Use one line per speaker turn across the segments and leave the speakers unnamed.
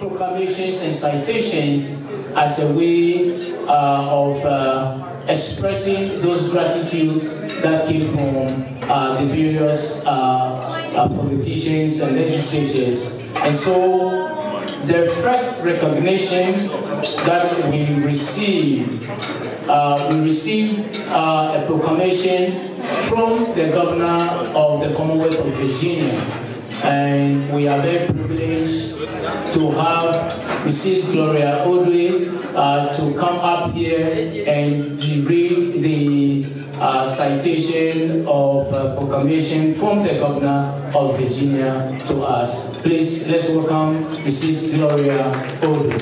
proclamations and citations as a way uh, of uh, expressing those gratitudes that came from uh, the various uh, uh, politicians and legislators. And so the first recognition that we received, uh, we received a proclamation from the governor of the Commonwealth of Virginia. And we are very privileged to have Mrs. Gloria Odwe uh, to come up here and read the uh, citation of uh, proclamation from the governor of Virginia to us. Please, let's welcome Mrs. Gloria Odwe.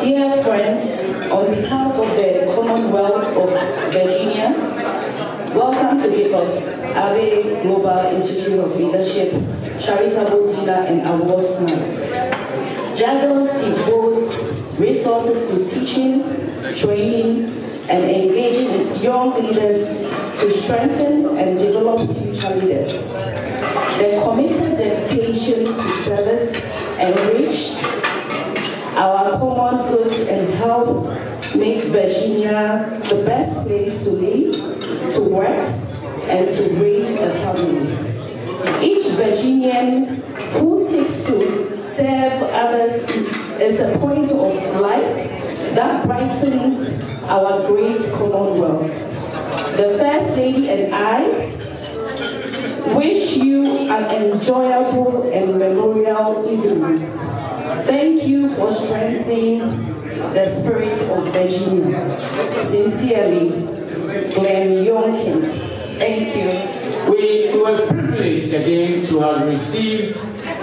Dear friends, on behalf of the Commonwealth of Virginia, welcome to Jacobs Abbey Global Institute of Leadership Charitable Dinner and Awards Night. Jagils devotes resources to teaching, training, and engaging young leaders to strengthen and develop future leaders. Their committed dedication to service enrich our common good and help make Virginia the best place to live, and to raise a family. Each Virginian who seeks to serve others is a point of light that brightens our great commonwealth. The First Lady and I wish you an enjoyable and memorial evening. Thank you for strengthening the spirit of Virginia. Sincerely, Glenn Youngkin. Thank you.
We, we were privileged again to have received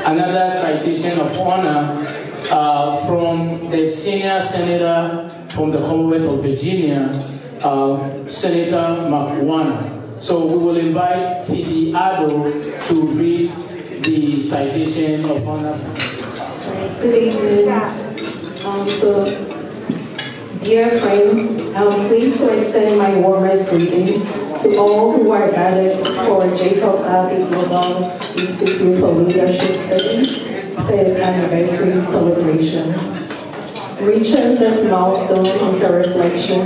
another citation of honor uh, from the senior senator from the Commonwealth of Virginia, uh, Senator Mark Warner. So we will invite Phoebe Addo to read the citation of honor.
Good evening. Um, so, dear friends, I'm pleased to extend my warmest greetings to all who are gathered for Jacob Abbey Global Institute for Leadership Studies fifth anniversary celebration. Reaching this milestone is a reflection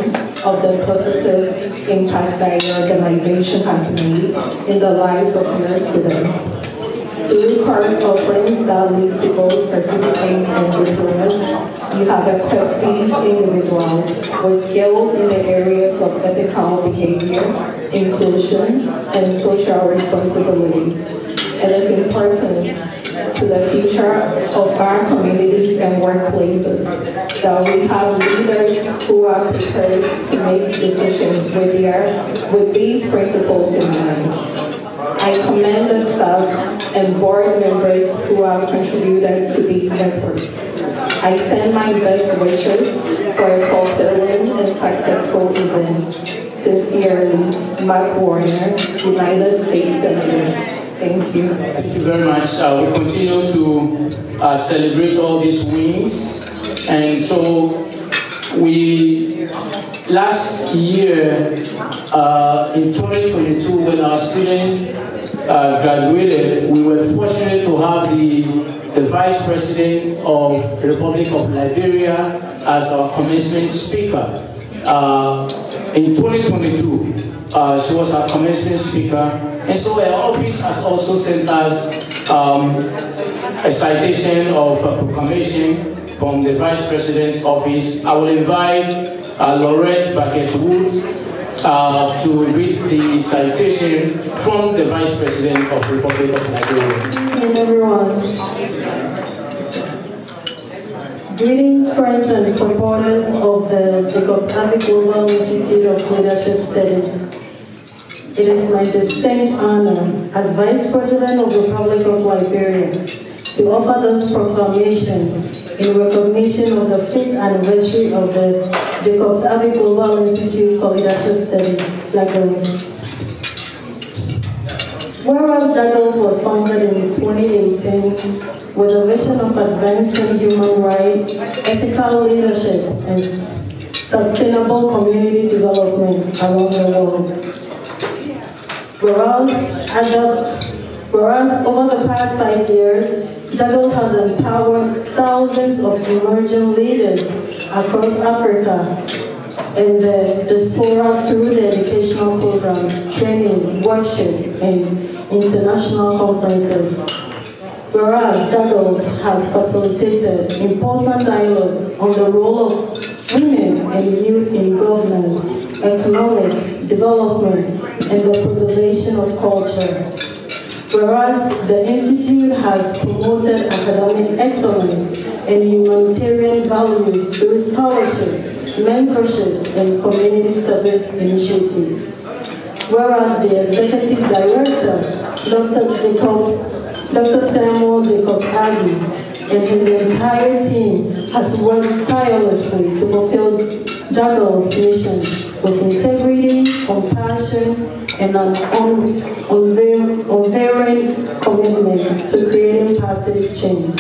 of the positive impact that your organization has made in the lives of your students. Through course offerings that lead to both certificates and diplomas, you have equipped these individuals with skills in the areas of ethical behavior, inclusion, and social responsibility. And It is important to the future of our communities and workplaces that we have leaders who are prepared to make decisions with, their, with these principles in mind. I commend the staff and board members who have contributed to these efforts. I send my best wishes for a fulfilling and successful event. Sincerely, Mark Warner, United States Senator. Thank you.
Thank you very much. Uh, we continue to uh, celebrate all these wins. And so we, last year, uh, in 2022, when our students uh, graduated, we were fortunate to have the, the Vice President of the Republic of Liberia as our commencement speaker. Uh, in 2022, uh, she was our commencement speaker and so our office has also sent us um, a citation of a proclamation from the Vice President's office. I will invite uh, Laurette Bucket Woods uh, to read the citation from the Vice President of the Republic of Nigeria.
Hello everyone. Greetings, friends and supporters of the Jacobs Abbey Global Institute of Leadership Studies. It is my distinct honor as Vice President of the Republic of Liberia to offer this proclamation in recognition of the fifth anniversary of the Jacobs Abbey Global Institute for Leadership Studies, JAGILS. Whereas JAGILS was founded in 2018 with a vision of advancing human rights, ethical leadership, and sustainable community development around the world. Whereas Whereas over the past five years, Jagils has empowered thousands of emerging leaders across Africa and the diaspora through the educational programs, training, workshop, and international conferences. Whereas Jagils has facilitated important dialogues on the role of women and youth in governance, economic development, and the preservation of culture. Whereas the Institute has promoted academic excellence and humanitarian values through scholarships, mentorships, and community service initiatives. Whereas the Executive Director, Dr. Jacob, Dr. Samuel Jacob Abbey, and his entire team has worked tirelessly to fulfill Jagils' mission with integrity, compassion, and an unwavering commitment to creating positive change.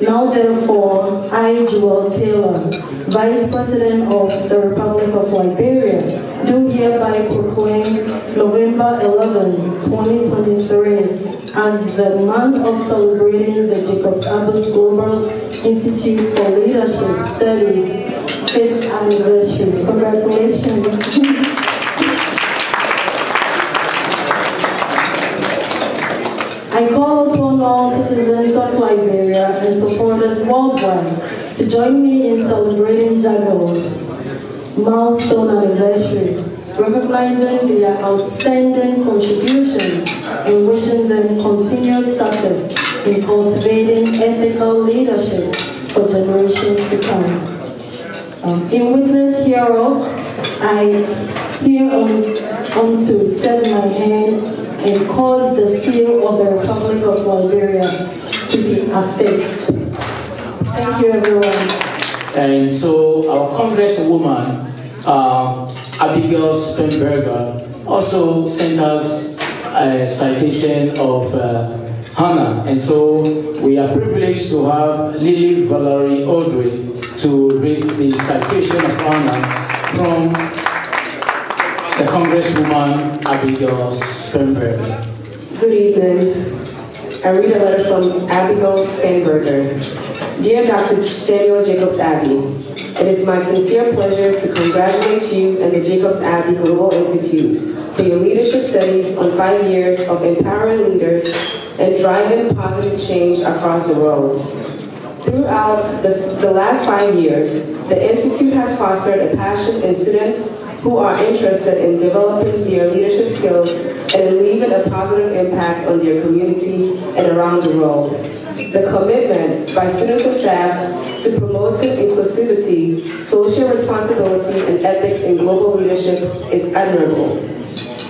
Now therefore, I, Jewel Taylor, Vice President of the Republic of Liberia, do hereby proclaim November 11, 2023 as the month of celebrating the Jacobs Abbey Global Institute for Leadership Studies 5th anniversary. Congratulations. I call upon all citizens of Liberia and supporters worldwide to join me in celebrating Jagils milestone anniversary, recognizing their outstanding contributions and wishing them continued success in cultivating ethical leadership for generations to come. Um, in witness hereof, I here on, to set my hand and cause the seal of the Republic of Liberia to be affixed. Thank you, everyone.
And so our congresswoman, uh, Abigail Spanberger, also sent us a citation of uh, Hannah. And so we are privileged to have Lily Valerie Audrey to read the citation of Hannah from the Congresswoman Abigail Spanberger.
Good evening. I read a letter from Abigail Spanberger. Dear Dr. Samuel Jacobs Abbey, it is my sincere pleasure to congratulate you and the Jacobs Abbey Global Institute for your leadership studies on five years of empowering leaders and driving positive change across the world. Throughout the, the last five years, the Institute has fostered a passion in students who are interested in developing their leadership skills and leaving a positive impact on their community and around the world. The commitment by students and staff to promoting inclusivity, social responsibility, and ethics in global leadership is admirable.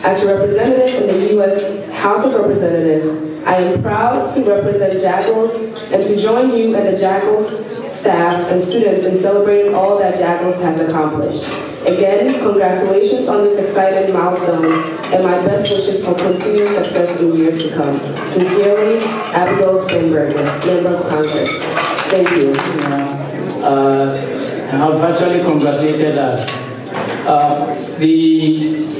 As a representative in the U.S. House of Representatives, I am proud to represent Jagils and to join you and the Jagils staff and students in celebrating all that Jagils has accomplished. Again, congratulations on this exciting milestone and my best wishes for continued success in years to come. Sincerely, Abigail Spanberger, Member of Congress. Thank you.
Uh, have virtually congratulated us. Uh, the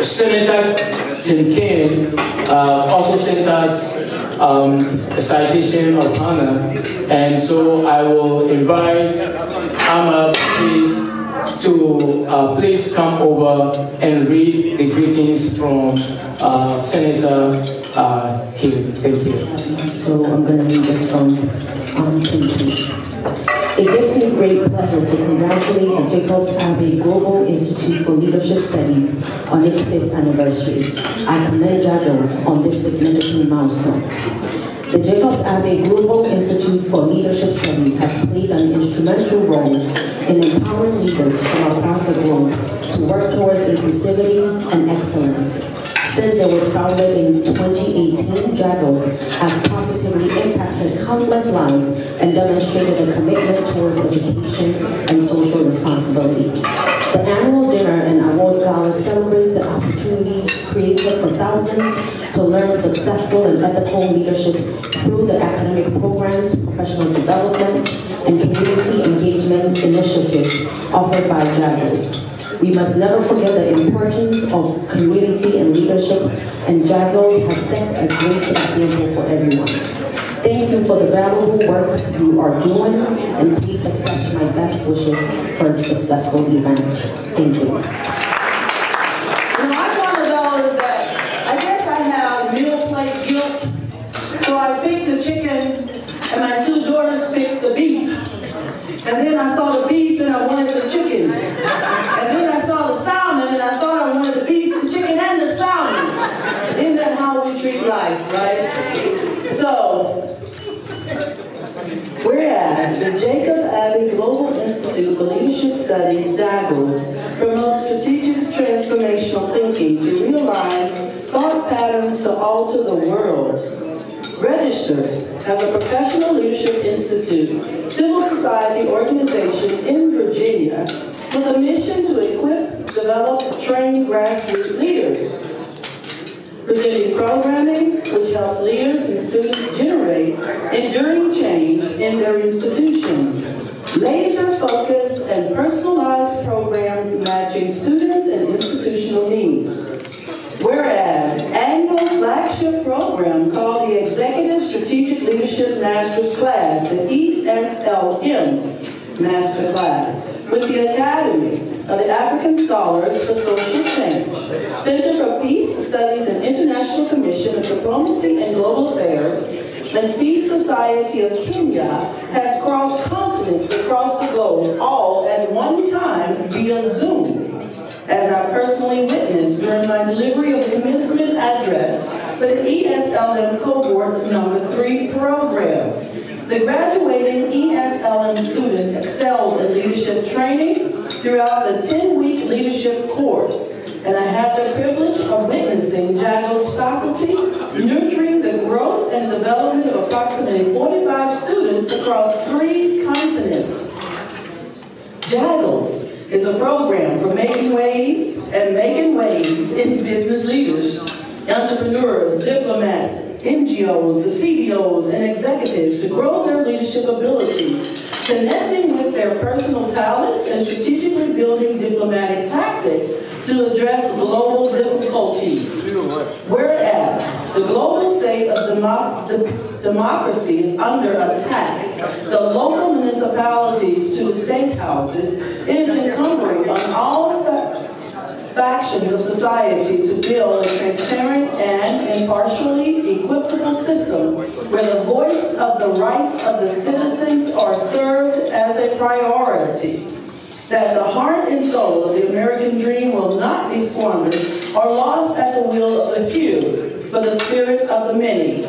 Senator Tim Kaine uh, also sent us um, a citation of honor, and so I will invite Amma, please, to uh, please come over and read the greetings from uh, Senator uh, Hill. Thank you.
So I'm going to read this from um, It gives me great pleasure to congratulate the Jacobs Abbey Global Institute for Leadership Studies on its fifth anniversary. I commend Jagils on this significant milestone. The Jacobs Abbey Global Institute for Leadership Studies has played an instrumental role in empowering leaders from across the globe to work towards inclusivity and excellence. Since it was founded in 2018, Jagils has positively impacted countless lives and demonstrated a commitment towards education and social responsibility. The annual dinner and awards gala celebrates the opportunities created for thousands to learn successful and ethical leadership through the academic programs, professional development, and community engagement initiatives offered by Jagils. We must never forget the importance of community and leadership, and Jagils has set a great example for everyone. Thank you for the valuable work you are doing, and please accept my best wishes for a successful event. Thank. You
know, I'm one of those that I guess I have meal plate guilt. So I picked the chicken and my two daughters picked the beef. And then I saw the beef and I wanted the chicken. And then I saw the salmon and I thought I wanted the beef, the chicken, and the salmon. Isn't that how we treat life, right? So, Whereas the Jacob Abbey Global Institute for Leadership Studies, JAGILS, promotes strategic transformational thinking to realign thought patterns to alter the world. Registered as a professional leadership institute, civil society organization in Virginia with a mission to equip, develop, train grassroots leaders presenting programming which helps leaders and students generate enduring change in their institutions. Laser-focused and personalized programs matching students and institutional needs. Whereas flagship program called the Executive Strategic Leadership Master's Class, the ESLM Master Class, with the Academy of the African Scholars for Social Change, Center for Peace Studies and International Commission of Diplomacy and Global Affairs, and Peace Society of Kenya has crossed continents across the globe, all at one time via Zoom as I personally witnessed during my delivery of the commencement address for the ESLM cohort number three program. The graduating ESLM students excelled in leadership training throughout the 10-week leadership course, and I had the privilege of witnessing JAGO's faculty nurturing the growth and development of approximately 45 students across three continents. JAGILS is a program for making waves and making waves in business leaders, entrepreneurs, diplomats, NGOs, the CEOs, and executives to grow their leadership ability, connecting with their personal talents and strategically building diplomatic tactics to address global difficulties. Whereas the global state of demo de democracy is under attack, the local municipalities to state houses, it is incumbent on all factions of society to build a transparent and impartially equitable system where the voice of the rights of the citizens are served as a priority that the heart and soul of the American dream will not be squandered or lost at the will of the few but the spirit of the many.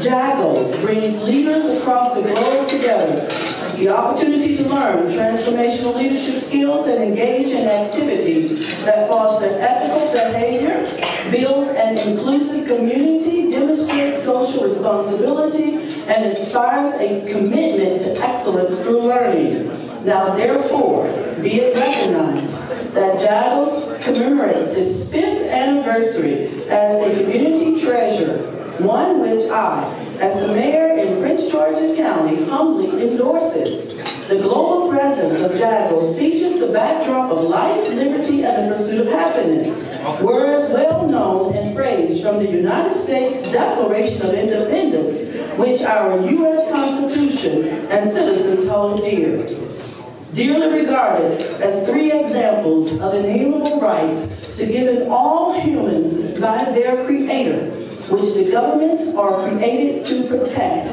JAGILS brings leaders across the globe together. The opportunity to learn transformational leadership skills and engage in activities that foster ethical behavior, builds an inclusive community, demonstrates social responsibility, and inspires a commitment to excellence through learning. Now, therefore, be it recognized that JAGILS commemorates its fifth anniversary as a community treasure, one which I, as the mayor in Prince George's County, humbly endorses. The global presence of JAGILS teaches the backdrop of life, liberty, and the pursuit of happiness. Words well known and phrased from the United States Declaration of Independence, which our U.S. Constitution and citizens hold dear dearly regarded as three examples of inalienable rights to given all humans by their creator, which the governments are created to protect.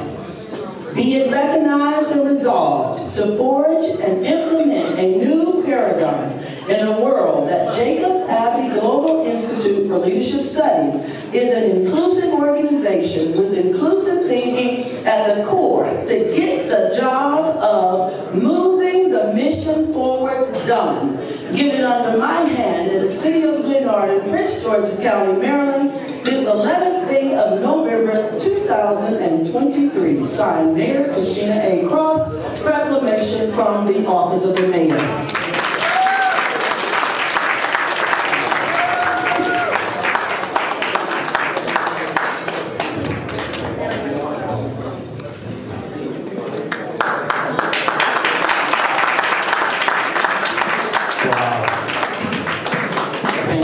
Be it recognized and resolved to forge and implement a new paradigm in a world that Jacobs Abbey Global Institute for Leadership Studies is an inclusive organization with inclusive thinking at the core to get the job of moving the mission forward done. Given under my hand in the city of Glenarden Prince George's County, Maryland, this 11th day of November 2023. Signed Mayor Cashenna A. Cross, proclamation from the office of the mayor.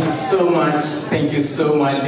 So much. Thank you so much.